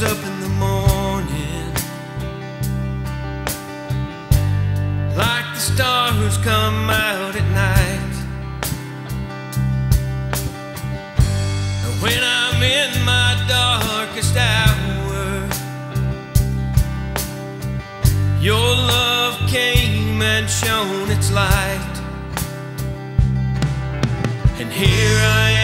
comes up in the morning, like the stars come out at night. And when I'm in my darkest hour, your love came and shone its light. And here I am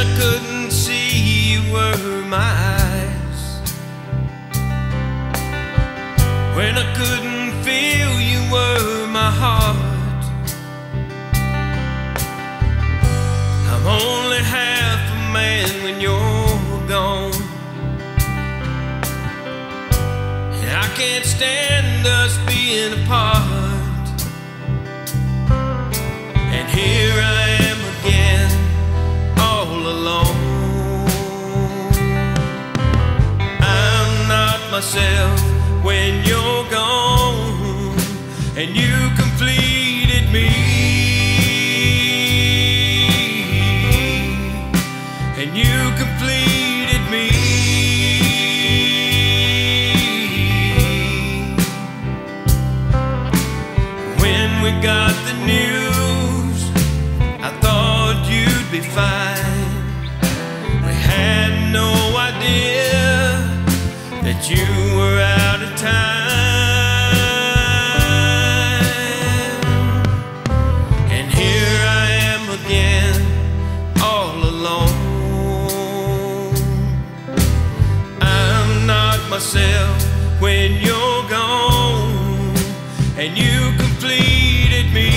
I couldn't see you were my eyes. When I couldn't feel you were my heart. I'm only half a man when you're gone. And I can't stand us being apart. And here I and you completed me. And you completed me. When we got the news, I thought you'd be fine. myself when you're gone and you completed me.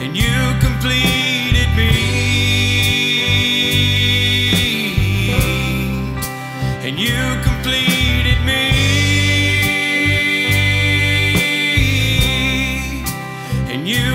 And you completed me. And you completed me. And you